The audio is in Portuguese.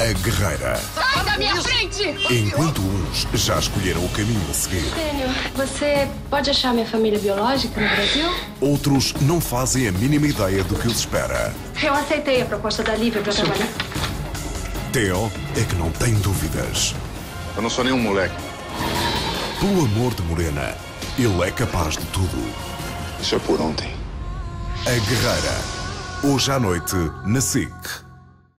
A Guerreira. Sai da minha frente! Enquanto uns já escolheram o caminho a seguir, Tenho, você pode achar minha família biológica no Brasil? outros não fazem a mínima ideia do que os espera. Eu aceitei a proposta da Lívia para trabalhar. Theo é que não tem dúvidas. Eu não sou nenhum moleque. Pelo amor de Morena, ele é capaz de tudo. Isso é por ontem. A Guerreira. Hoje à noite, na SIC.